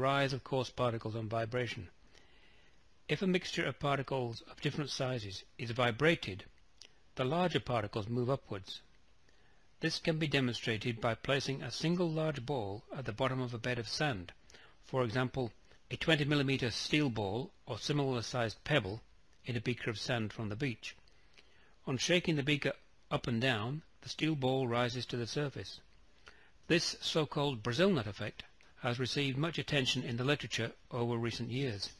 size of coarse particles on vibration. If a mixture of particles of different sizes is vibrated, the larger particles move upwards. This can be demonstrated by placing a single large ball at the bottom of a bed of sand, for example a 20 mm steel ball or similar sized pebble in a beaker of sand from the beach. On shaking the beaker up and down, the steel ball rises to the surface. This so-called Brazil nut effect has received much attention in the literature over recent years.